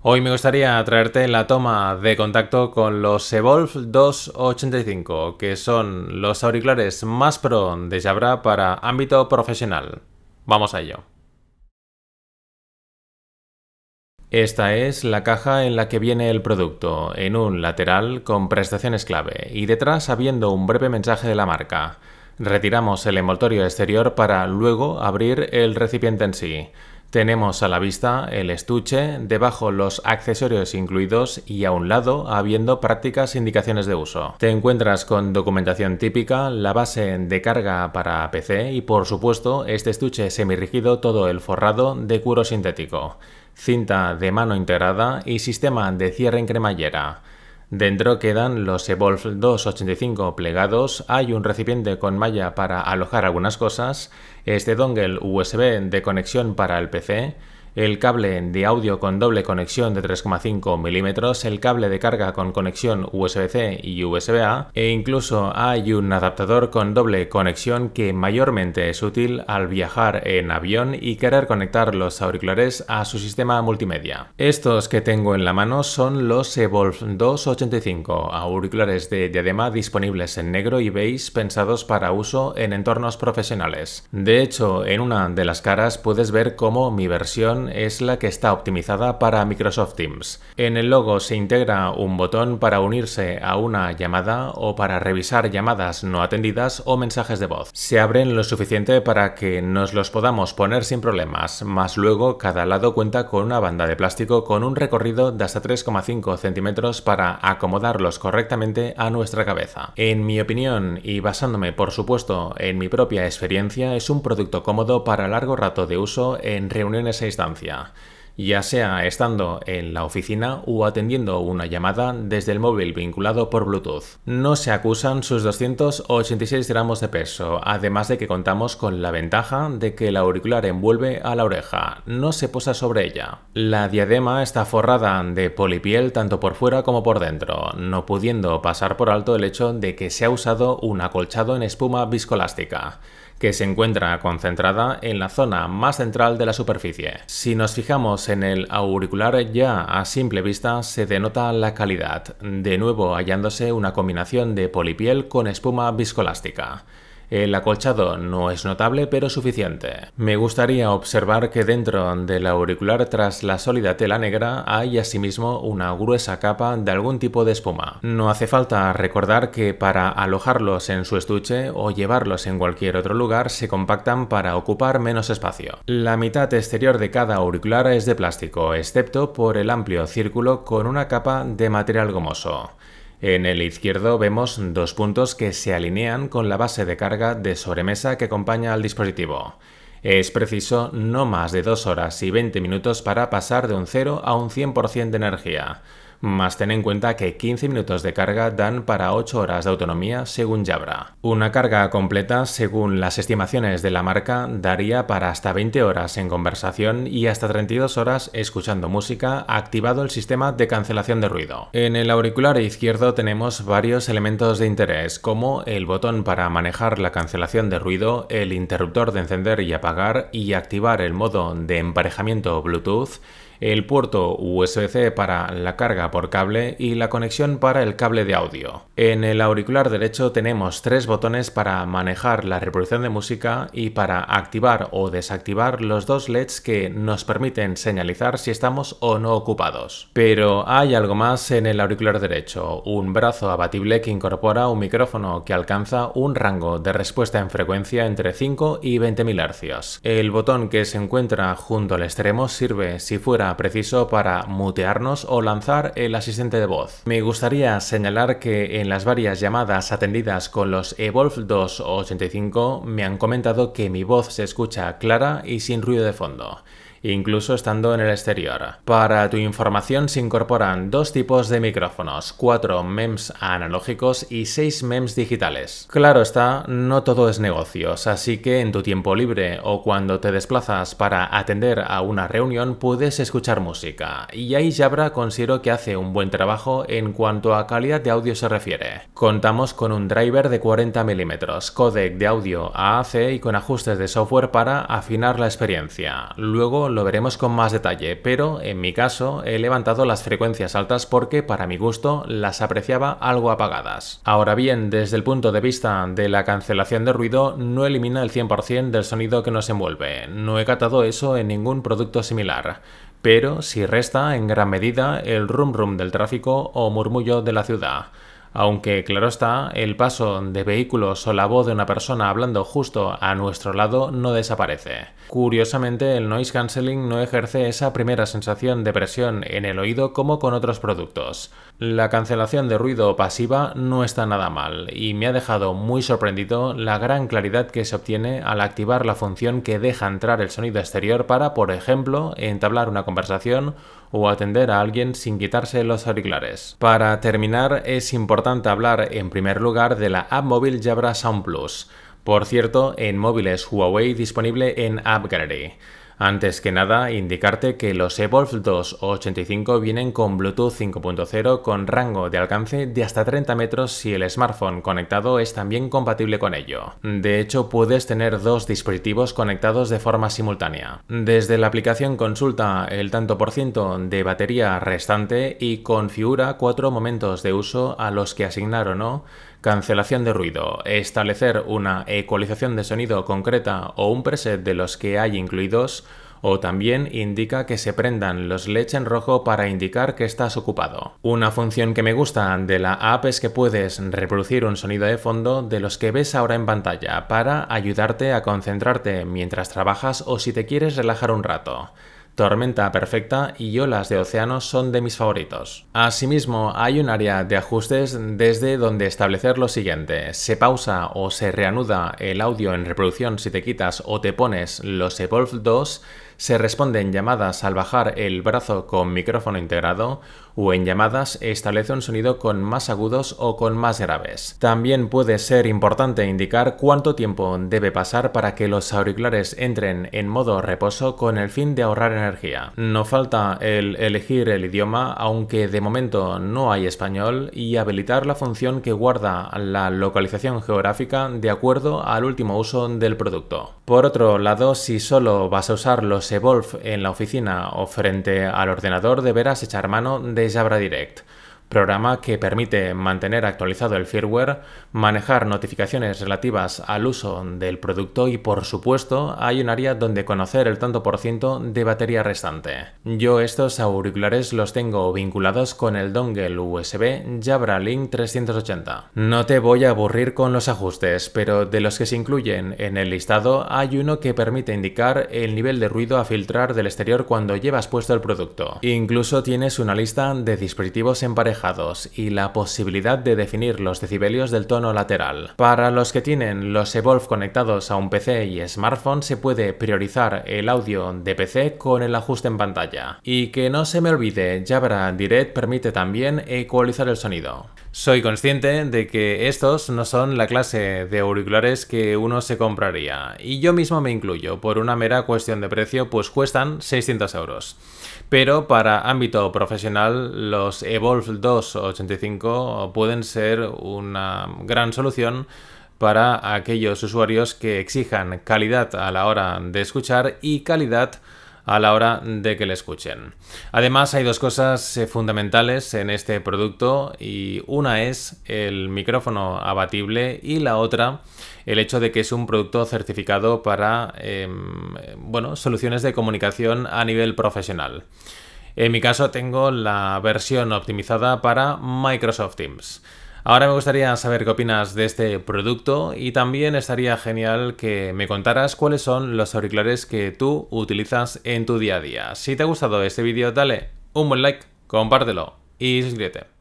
Hoy me gustaría traerte la toma de contacto con los Evolve 285, que son los auriculares más pro de Jabra para ámbito profesional. Vamos a ello. Esta es la caja en la que viene el producto, en un lateral con prestaciones clave y detrás habiendo un breve mensaje de la marca. Retiramos el envoltorio exterior para luego abrir el recipiente en sí. Tenemos a la vista el estuche, debajo los accesorios incluidos y a un lado habiendo prácticas indicaciones de uso. Te encuentras con documentación típica, la base de carga para PC y por supuesto este estuche semirrígido todo el forrado de cuero sintético, cinta de mano integrada y sistema de cierre en cremallera. Dentro quedan los Evolve 285 plegados, hay un recipiente con malla para alojar algunas cosas, este dongle USB de conexión para el PC, el cable de audio con doble conexión de 3,5 milímetros, el cable de carga con conexión USB-C y USB-A e incluso hay un adaptador con doble conexión que mayormente es útil al viajar en avión y querer conectar los auriculares a su sistema multimedia. Estos que tengo en la mano son los Evolve 285, auriculares de diadema disponibles en negro y beige pensados para uso en entornos profesionales. De hecho, en una de las caras puedes ver cómo mi versión es la que está optimizada para Microsoft Teams. En el logo se integra un botón para unirse a una llamada o para revisar llamadas no atendidas o mensajes de voz. Se abren lo suficiente para que nos los podamos poner sin problemas, más luego cada lado cuenta con una banda de plástico con un recorrido de hasta 3,5 centímetros para acomodarlos correctamente a nuestra cabeza. En mi opinión y basándome por supuesto en mi propia experiencia es un producto cómodo para largo rato de uso en reuniones a distancia ya sea estando en la oficina o atendiendo una llamada desde el móvil vinculado por Bluetooth. No se acusan sus 286 gramos de peso, además de que contamos con la ventaja de que el auricular envuelve a la oreja, no se posa sobre ella. La diadema está forrada de polipiel tanto por fuera como por dentro, no pudiendo pasar por alto el hecho de que se ha usado un acolchado en espuma viscolástica que se encuentra concentrada en la zona más central de la superficie. Si nos fijamos en el auricular ya a simple vista se denota la calidad, de nuevo hallándose una combinación de polipiel con espuma viscolástica. El acolchado no es notable pero suficiente. Me gustaría observar que dentro del auricular tras la sólida tela negra hay asimismo una gruesa capa de algún tipo de espuma. No hace falta recordar que para alojarlos en su estuche o llevarlos en cualquier otro lugar se compactan para ocupar menos espacio. La mitad exterior de cada auricular es de plástico, excepto por el amplio círculo con una capa de material gomoso. En el izquierdo vemos dos puntos que se alinean con la base de carga de sobremesa que acompaña al dispositivo. Es preciso no más de 2 horas y 20 minutos para pasar de un 0 a un 100% de energía más ten en cuenta que 15 minutos de carga dan para 8 horas de autonomía según Jabra. Una carga completa, según las estimaciones de la marca, daría para hasta 20 horas en conversación y hasta 32 horas escuchando música activado el sistema de cancelación de ruido. En el auricular izquierdo tenemos varios elementos de interés, como el botón para manejar la cancelación de ruido, el interruptor de encender y apagar y activar el modo de emparejamiento Bluetooth, el puerto USB-C para la carga por cable y la conexión para el cable de audio. En el auricular derecho tenemos tres botones para manejar la reproducción de música y para activar o desactivar los dos LEDs que nos permiten señalizar si estamos o no ocupados. Pero hay algo más en el auricular derecho, un brazo abatible que incorpora un micrófono que alcanza un rango de respuesta en frecuencia entre 5 y 20.000 Hz. El botón que se encuentra junto al extremo sirve si fuera preciso para mutearnos o lanzar el asistente de voz. Me gustaría señalar que en las varias llamadas atendidas con los Evolve 285 me han comentado que mi voz se escucha clara y sin ruido de fondo incluso estando en el exterior. Para tu información se incorporan dos tipos de micrófonos, cuatro MEMS analógicos y seis MEMS digitales. Claro está, no todo es negocios, así que en tu tiempo libre o cuando te desplazas para atender a una reunión puedes escuchar música, y ahí Jabra considero que hace un buen trabajo en cuanto a calidad de audio se refiere. Contamos con un driver de 40 mm, codec de audio AAC y con ajustes de software para afinar la experiencia. Luego lo veremos con más detalle, pero en mi caso he levantado las frecuencias altas porque para mi gusto las apreciaba algo apagadas. Ahora bien, desde el punto de vista de la cancelación de ruido, no elimina el 100% del sonido que nos envuelve. No he catado eso en ningún producto similar pero sí resta en gran medida el rum rum del tráfico o murmullo de la ciudad aunque claro está, el paso de vehículos o la voz de una persona hablando justo a nuestro lado no desaparece. Curiosamente, el noise cancelling no ejerce esa primera sensación de presión en el oído como con otros productos. La cancelación de ruido pasiva no está nada mal y me ha dejado muy sorprendido la gran claridad que se obtiene al activar la función que deja entrar el sonido exterior para, por ejemplo, entablar una conversación o atender a alguien sin quitarse los auriculares. Para terminar, es importante hablar en primer lugar de la app móvil Jabra Sound Plus. Por cierto, en móviles Huawei disponible en App Gallery. Antes que nada, indicarte que los Evolve 2 85 vienen con Bluetooth 5.0 con rango de alcance de hasta 30 metros si el smartphone conectado es también compatible con ello. De hecho, puedes tener dos dispositivos conectados de forma simultánea. Desde la aplicación consulta el tanto por ciento de batería restante y configura cuatro momentos de uso a los que asignar o no cancelación de ruido, establecer una ecualización de sonido concreta o un preset de los que hay incluidos, o también indica que se prendan los LEDs en rojo para indicar que estás ocupado. Una función que me gusta de la app es que puedes reproducir un sonido de fondo de los que ves ahora en pantalla para ayudarte a concentrarte mientras trabajas o si te quieres relajar un rato. Tormenta Perfecta y Olas de Océano son de mis favoritos. Asimismo, hay un área de ajustes desde donde establecer lo siguiente. Se pausa o se reanuda el audio en reproducción si te quitas o te pones los Evolve 2 se responde en llamadas al bajar el brazo con micrófono integrado o en llamadas establece un sonido con más agudos o con más graves. También puede ser importante indicar cuánto tiempo debe pasar para que los auriculares entren en modo reposo con el fin de ahorrar energía. No falta el elegir el idioma, aunque de momento no hay español, y habilitar la función que guarda la localización geográfica de acuerdo al último uso del producto. Por otro lado, si solo vas a usar los Evolve en la oficina o frente al ordenador deberás echar mano de Jabra Direct programa que permite mantener actualizado el firmware, manejar notificaciones relativas al uso del producto y por supuesto hay un área donde conocer el tanto por ciento de batería restante. Yo estos auriculares los tengo vinculados con el dongle USB Jabra Link 380. No te voy a aburrir con los ajustes, pero de los que se incluyen en el listado hay uno que permite indicar el nivel de ruido a filtrar del exterior cuando llevas puesto el producto. Incluso tienes una lista de dispositivos emparejados y la posibilidad de definir los decibelios del tono lateral. Para los que tienen los Evolve conectados a un PC y smartphone se puede priorizar el audio de PC con el ajuste en pantalla. Y que no se me olvide, Jabra Direct permite también ecualizar el sonido. Soy consciente de que estos no son la clase de auriculares que uno se compraría, y yo mismo me incluyo, por una mera cuestión de precio, pues cuestan 600 euros. Pero para ámbito profesional, los Evolve 285 pueden ser una gran solución para aquellos usuarios que exijan calidad a la hora de escuchar y calidad la hora de que le escuchen. Además, hay dos cosas eh, fundamentales en este producto y una es el micrófono abatible y la otra el hecho de que es un producto certificado para em, bueno, soluciones de comunicación a nivel profesional. En mi caso tengo la versión optimizada para Microsoft Teams. Ahora me gustaría saber qué opinas de este producto y también estaría genial que me contaras cuáles son los auriculares que tú utilizas en tu día a día. Si te ha gustado este vídeo, dale un buen like, compártelo y suscríbete.